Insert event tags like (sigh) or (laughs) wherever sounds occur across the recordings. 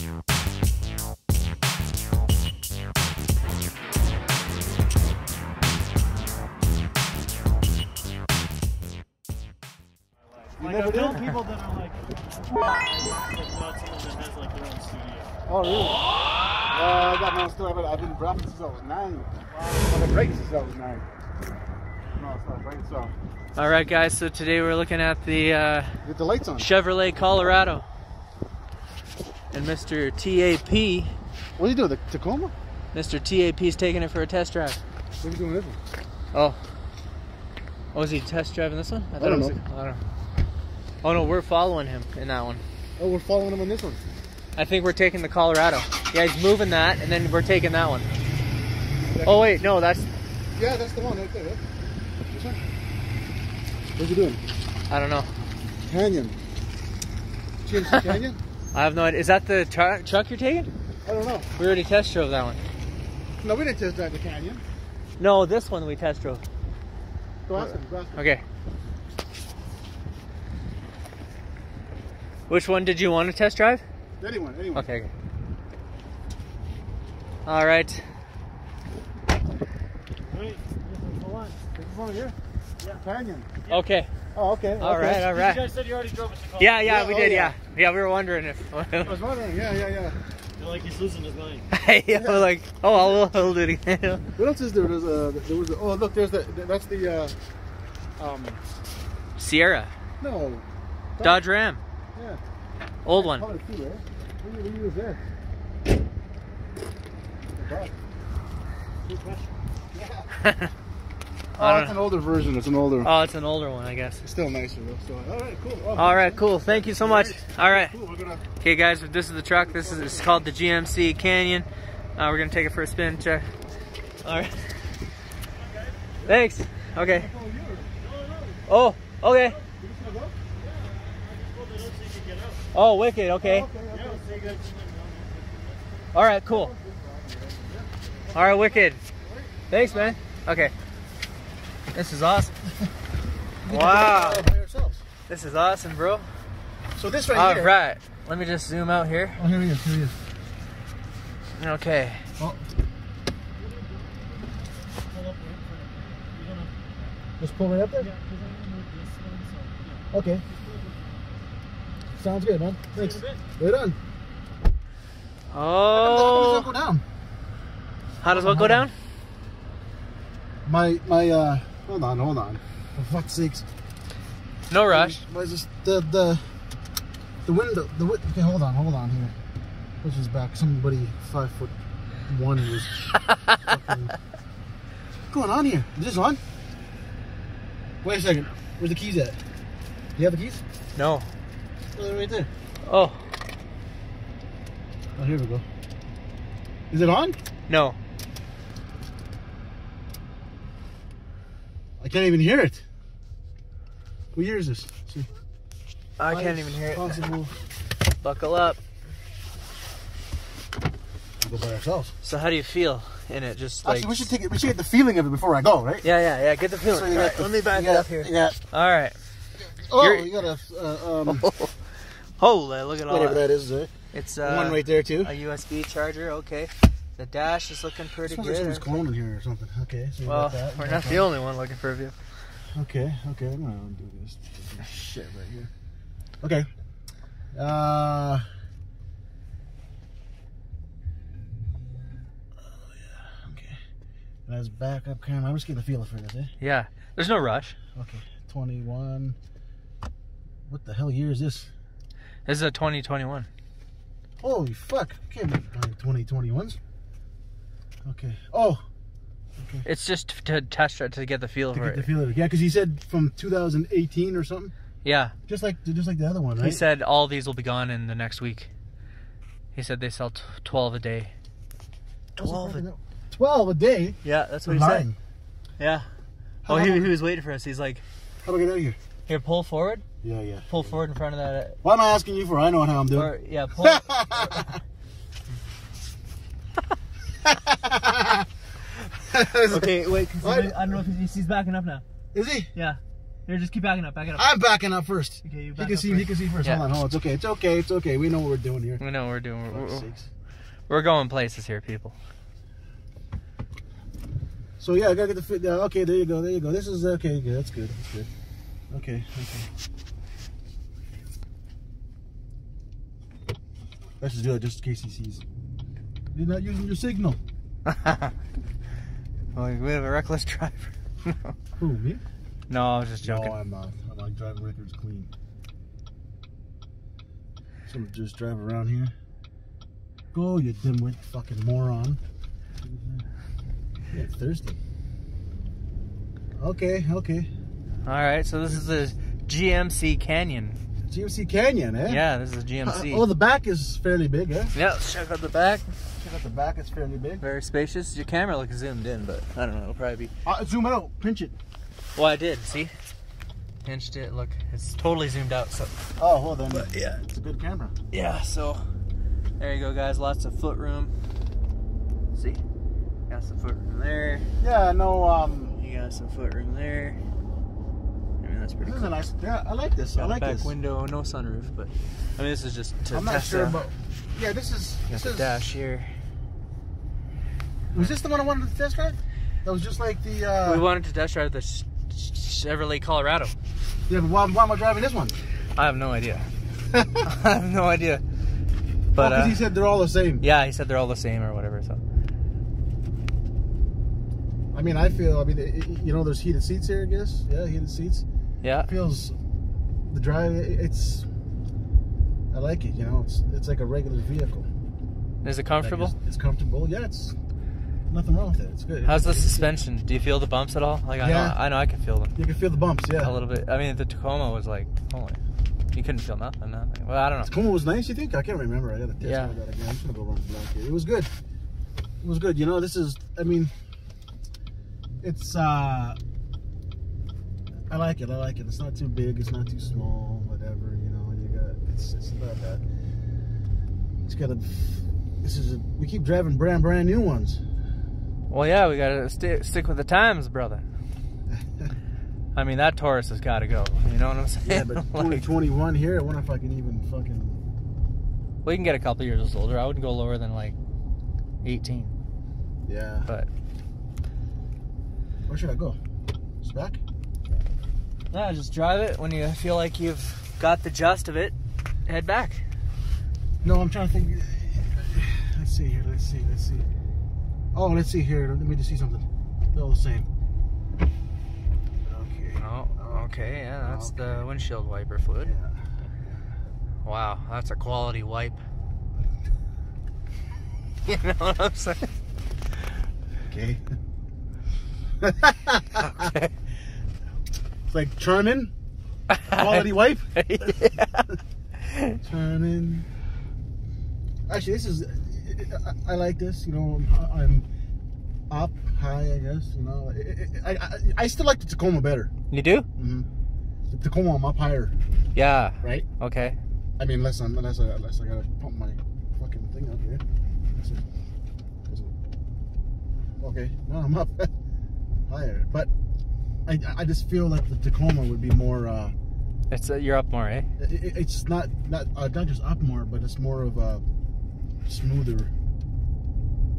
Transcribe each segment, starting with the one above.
You Like never I've known did? people that are like, but someone that has like their own studio. Oh, really? Uh, I got my own store, but I've been rapping since I was nine. I've been breaking since I was nine. No, it's not breaking, so. All right, guys. So today we're looking at the uh, Get the lights on. Chevrolet Colorado, and Mr. TAP, What are you doing? The Tacoma? Mr. TAP is taking it for a test drive. What are you doing with this one? Oh. Oh, is he test driving this one? I don't it was know. I don't know. Oh no, we're following him in that one. Oh, we're following him on this one. I think we're taking the Colorado. Yeah, he's moving that, and then we're taking that one. Oh wait, no, that's Yeah, that's the one right there. Right? This one? What's he doing? I don't know. Canyon. (laughs) Canyon? I have no idea. Is that the truck you're taking? I don't know. We already test drove that one. No, we didn't test drive the Canyon. No, this one we test drove. Go ask him. Go ask him. Okay. Which one did you want to test drive? Anyone, anyone. Okay. okay. All right. On. This one here? Yeah. Canyon. Okay. Oh, okay. All okay. right. All You guys said you already drove it to Colorado. Yeah, yeah, Yeah, we oh, did. yeah. Yeah. yeah, we were wondering if. (laughs) I was wondering. Yeah, yeah, yeah. You're like he's losing his mind. hey, we're like, oh, I'll hold it again. (laughs) What else is there? There's a, there was a, oh, look, there's the, that's the, uh, um, Sierra, no. Dodge Ram, Yeah. old one. Color too, right? What do you use there? Good question. (laughs) Oh, I don't it's an older version. It's an older. Oh, it's an older one, I guess. It's Still nicer though. So, all right, cool. Oh, All right, cool. Thank you so much. All right. Cool. Gonna. Okay, guys, this is the truck. This is it's called the GMC Canyon. Uh, we're gonna take it for a spin. Check. All right. Thanks. Okay. Oh, okay. Oh, wicked. Okay. All right. Cool. All right, wicked. Thanks, man. Okay. This is awesome. (laughs) Wow. This is awesome, bro. So this right All here. All right. Let me just zoom out here. Oh, here he is. Here he is. Okay. Oh. Just pull right up there. Okay. Sounds good, man. Thanks. Right on. How does Oh. that go down? How does what go down? My my uh. Hold on, hold on. For fuck's sakes. No rush. Why is this the the the window the wi- okay hold on hold on here. Push this back. Somebody five foot one was fucking (laughs) what's going on here. Is this on? Wait a second. Where's the keys at? Do you have the keys? No. oh, they're right there. Oh, oh here we go. Is it on? No. Can't even hear it what year is this see. I can't even hear it. Possible. Buckle up. We'll go by ourselves. So how do you feel in it? Just like Actually, we should take it. We should get the feeling of it before I go, right? Yeah, yeah, yeah. Get the feeling. So you All got right, the- let me back you it got- up here. Yeah. All right. Oh, You're- you got a uh, um, (laughs) Holy, look at all whatever that. that is. Uh, It's one uh, right there too. a USB charger. Okay. The dash is looking pretty good. like someone's cloning here or something. Okay, so Well, we're not the only one looking for a view. Okay, okay, I'm gonna undo this. this shit right here. Okay. Uh. Oh yeah. Okay. That's backup camera. I'm just getting the feel for this, eh? Yeah. There's no rush. Okay. 21. What the hell year is this? This is a 2021. Holy fuck. I Can't be 2021s. Okay. Oh, Okay. It's just to test drive to get the feel to for get the feel of it. Yeah, because he said from 2018 or something. Yeah. Just like just like the other one, right? He said all these will be gone in the next week. He said they sell t- 12 a day. 12 fuck is that? 12 a day. Yeah, that's what he said. Yeah. How Oh, he, he was waiting for us. He's like, How do I get out of here? here, pull forward. Yeah, yeah. Pull forward in front of that. Why am I asking you for? I know how I'm doing. Or, yeah, (laughs) pull. (laughs) okay, wait. What? I don't know if he's, he's backing up now. Is he? Yeah. Here, just keep backing up, backing up. I'm backing up first. Okay, you He back can up see. first. He can see first. Yeah. Hold on. Hold on. It's okay. It's okay. It's okay. We know what we're doing here. We know what we're doing. We're, we're, we're going places here, people. So yeah, I gotta get the fit. Uh, okay, there you go. There you go. This is okay. Good. That's good. That's good. Okay. Okay. Let's just do it just in case he sees. You're not using your signal. well, (laughs) we have a reckless driver. (laughs) Who me? no, I was just joking. No, I'm not. I'm like driving records clean. So just drive around here. Go, you dimwit, fucking moron. Yeah, it's Thursday. Okay, okay. All right, so this is the GMC Canyon. GMC Canyon, eh? Yeah, this is a Uh, GMC. oh, the back is fairly big, eh? yeah, let's check out the back. Check out the back, it's fairly big. Very spacious. Your camera looks zoomed in, but I don't know. It'll probably be. Uh, zoom out, pinch it. Well, I did. See, pinched it. Look, it's totally zoomed out. So Oh, hold on. But, yeah. It's a good camera. yeah. So there you go, guys. Lots of foot room. See, got some foot room there. Yeah, no, um, You got some foot room there. I mean, that's pretty this is cool. a nice, yeah, I like this. Got I like back this. window, no sunroof, but I mean, this is just to I'm not test sure, out. but yeah, this is, Got this the is, dash here. Was this the one I wanted to test drive? That was just like the, uh, we wanted to test drive the Ch- Ch- Chevrolet Colorado. yeah, but why, why am I driving this one? I have no idea. (laughs) (laughs) I have no idea. But But because uh, he said they're all the same. yeah, he said they're all the same or whatever. So I mean, I feel, I mean, it, it- you know, there's heated seats here, I guess. Yeah, heated seats. yeah, feels the drive it's I like it, you know, it's it's like a regular vehicle. is it Like, comfortable? it's, it's comfortable. Yeah, it's nothing wrong with it. It's good. How's the suspension? Do you feel the bumps at all? Like I Yeah. know, I know I can feel them You can feel the bumps, yeah. a little bit. I mean, the Tacoma was like, holy, you couldn't feel nothing. nothing. Well, I don't know. Tacoma was nice, you think? I can't remember. I gotta test Yeah. that again. I'm just gonna go run black here. It was good. It was good. You know, this is I mean it's uh I like it, I like it. It's not too big, it's not too small, whatever, you know, you got it's it's not that it's got a this is a we keep driving brand brand new ones. Well, yeah, we gotta sti stick with the times, brother. I mean, that Taurus has got to go. You know what I'm saying? Yeah, but (laughs) Like, 2021 here, I wonder if I can even fucking we can get a couple years older. I wouldn't go lower than like 18. yeah. But Where should I go? Just back? yeah, just drive it when you feel like you've got the gist of it. Head back. No, I'm trying to think. Let's see here. Let's see. Let's see. Oh, let's see here. Let me just see something. They're all the same. Okay. Oh, okay. Yeah, that's the windshield wiper fluid. Yeah. Wow, that's a quality wipe. (laughs) you know what I'm saying? Okay. Okay. (laughs) It's like Charmin. Quality wipe. (laughs) yeah. Charmin. Actually, this is. I, I like this. You know, I'm up high. I guess. You know, I I, I still like the Tacoma better. You do? hmm The Tacoma, I'm up higher, Yeah. right? Okay. I mean, unless I'm unless I unless I gotta pump my fucking thing up here. That's it. That's it. Okay, no, I'm up (laughs) higher, but I I just feel like the Tacoma would be more. uh It's uh, you're up more, eh? it, it- It's not not uh, not just up more, but it's more of a smoother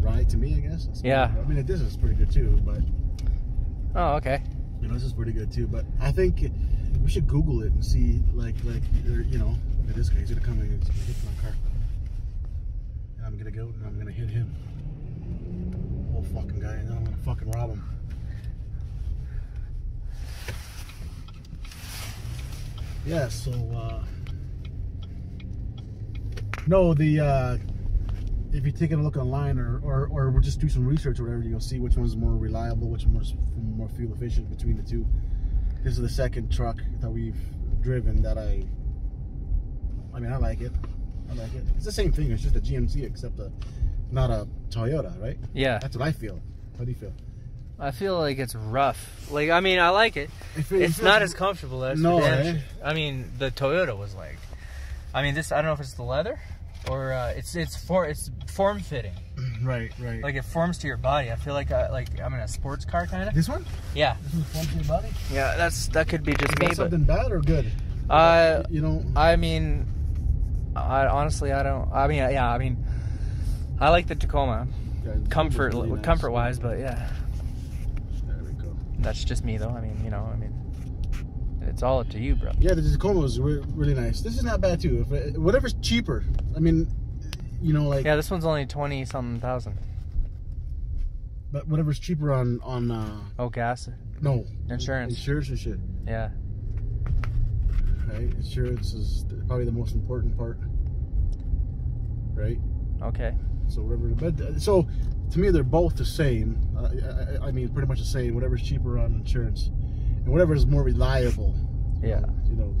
ride to me. I guess. Yeah. I mean, this is pretty good too, but Oh, okay. you know, this is pretty good too. But I think we should Google it and see, like, like or, you know, at this guy. He's gonna come and hit my car, and I'm gonna go and I'm gonna hit him. Whole fucking guy, and then I'm gonna fucking rob him. Yeah. So. uh No, the. uh if you're taking a look online or, or, or we'll just do some research or whatever, you'll see which one's more reliable, which one's more fuel efficient between the two. This is the second truck that we've driven that I, I mean, I like it. I like it. It's the same thing. It's just a GMC except a, not a Toyota, right? Yeah. That's what I feel. How do you feel? I feel like it's rough. Like I mean, I like it. It- It's not as comfortable as No, the eh? I mean, the Toyota was like. I mean, this. I don't know if it's the leather. Or uh, it's it's for it's form fitting. (clears throat) Right, right. Like it forms to your body. I feel like I, like I'm in a sports car kind of. this one? Yeah, This one's fun to your body? yeah. That's that could be just Is me, that but something bad or good? uh, You know, I mean, I honestly I don't. I mean, yeah. I mean, I like the Tacoma, yeah, comfort really nice. comfort wise, but yeah, There we go. that's just me though. I mean, you know, I mean, it's all up to you, bro. Yeah, the Tacoma was re- really nice. This is not bad too. If it, whatever's cheaper, I mean, you know, like Yeah, this one's only twenty something thousand. but whatever's cheaper on on uh Oh, gas. no Insurance. insurance and shit. Yeah. Right, insurance is probably the most important part. Right. Okay. So whatever, but so to me they're both the same. Uh, I, I, I mean, pretty much the same. Whatever's cheaper on insurance, and whatever is more reliable. Yeah. You know,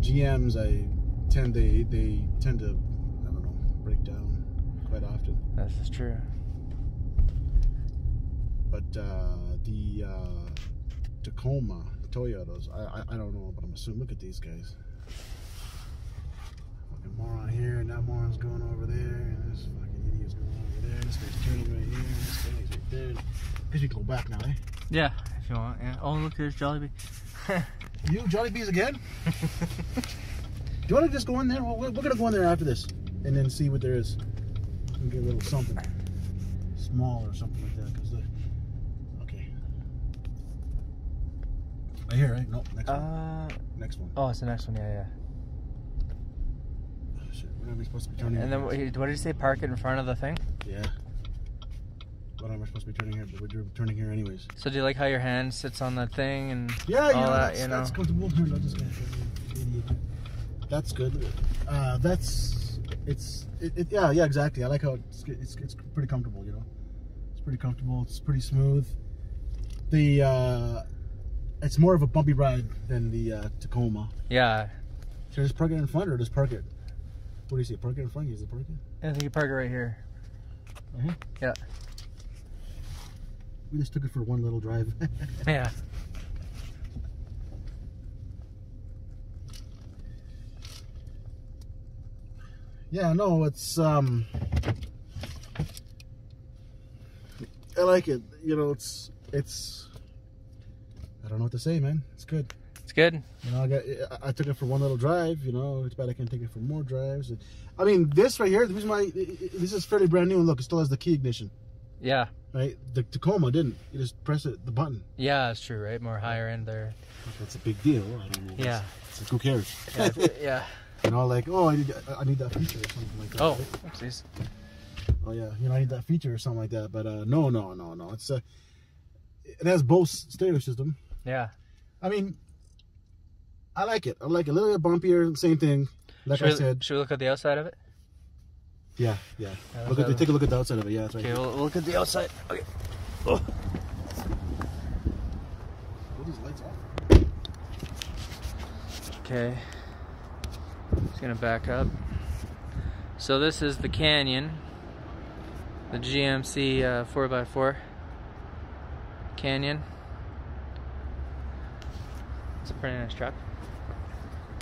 GMs I tend they they tend to I don't know break down quite often. This is true. But uh, the uh, Tacoma Toyotas, I, I I don't know, but I'm assuming. Look at these guys. Fucking moron here, and that moron's going over there, and this fucking idiot's going over there. This guy's turning right here, and this guy's right there. Guess we go back now, eh? Yeah, if you want. Yeah. Oh, look, there's Jollibee. (laughs) You Johnny Bees again? Do you want to just go in there? We're we're gonna go in there after this, and then see what there is. And get a little something small or something like that. Cause the okay. Right here, right? No, next one. uh. Next one. Oh, it's the next one. Yeah, yeah. Oh, shit, when am I supposed to be turning? And then what what did you say? Park it in front of the thing. Yeah. What am I supposed to be turning here? But we're turning here anyways. So do you like how your hand sits on that thing and Yeah, all you know, that? that's, you know. that's comfortable. Here, guy idiot. That's good. Uh, that's it's it, it, yeah yeah exactly. I like how it's, it's it's pretty comfortable. You know, it's pretty comfortable. It's pretty smooth. The uh, it's more of a bumpy ride than the uh, Tacoma. Yeah. Should I just park it in front or just park it? What do you see? Park it in front? Use the park it? I think you park it right here. Uh-huh. Yeah. We just took it for one little drive. (laughs) Yeah. Yeah, no, it's um I like it. You know, it's it's I don't know what to say, man. It's good. It's good. You know, I got I- took it for one little drive, you know, it's bad I can't take it for more drives. I mean, this right here, the reason why this is fairly brand new and look, it still has the key ignition, Yeah. Right? The Tacoma didn't. You just press it the button. Yeah, it's true, right? More higher end there. That's a big deal. I don't know. Yeah. It's who cares? Yeah. yeah. you know, like, oh, I need I need that feature or something like that. Oh, right? oh yeah, you know, I need that feature or something like that. But uh, no, no, no, no. It's uh, it has both stereo system. Yeah. I mean, I like it. I like it. A little bit bumpier. Same thing. Like should, I we, said. should we look at the outside of it? Yeah, yeah. Yeah, look at the, take a look at the outside of it. Yeah, that's right. Okay, we'll, we'll look at the outside. Okay. Put these lights off. Okay. Just gonna back up. So this is the Canyon, the GMC uh, 4x4 Canyon. It's a pretty nice truck.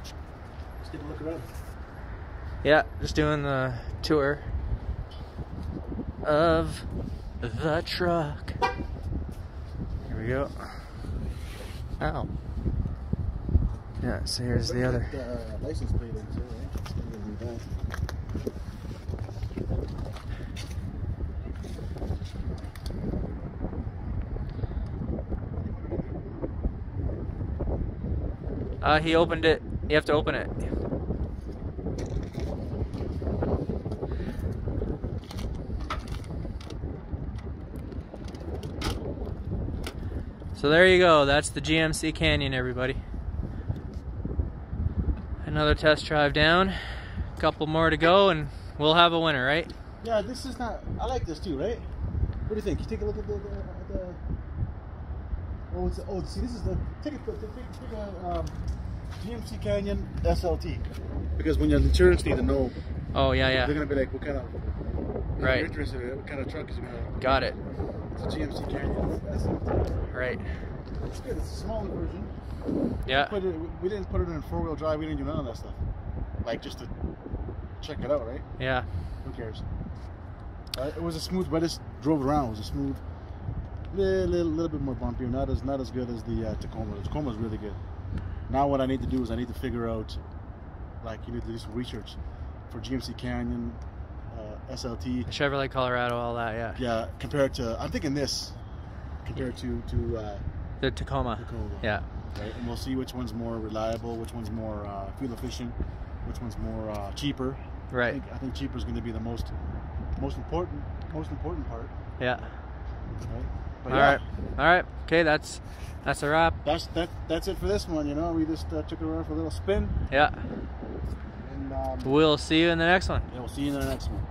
Let's take a look around. Yeah, just doing the tour of the truck. Here we go. Ow. Yeah, so here's the other. The uh, license plate in too, right? It's gonna be that. Uh, he opened it. You have to open it. So there you go. That's the GMC Canyon, everybody. Another test drive down. A couple more to go, and we'll have a winner, right? Yeah, this is not. I like this too, right? What do you think? You take a look at the. the, the oh, it's oh. See, this is the take a take, take, take a um, GMC Canyon SLT. Because when your insurance need to know, Oh yeah, yeah. they're gonna be like, what kind of. if Right. You're interested in what kind of truck is it gonna? Got it. It's a GMC Canyon. Right. It's good. It's a smaller version. Yeah. Put it, we didn't put it in four wheel drive. We didn't do none of that stuff. Like just to check it out, right? Yeah. Who cares? Uh, it was a smooth, but I just drove around. It was a smooth, little, little, little bit more bumpy. Not as not as good as the uh, Tacoma. The Tacoma is really good. Now what I need to do is I need to figure out, like you need to do some research for GMC Canyon, SLT. Chevrolet Colorado, all that. Yeah. Yeah, compared to I'm thinking this, compared to to uh, The Tacoma. Tacoma. Yeah. Right, and we'll see which one's more reliable, which one's more uh, fuel efficient, which one's more uh, cheaper. I Right. think, I think cheaper is going to be the most most important most important part. Yeah. Right? But All yeah, right. All right. Okay. That's that's a wrap. That's that. That's it for this one. You know, we just uh, took it around for a little spin, Yeah. and um, We'll see you in the next one. yeah, we'll see you in the next one.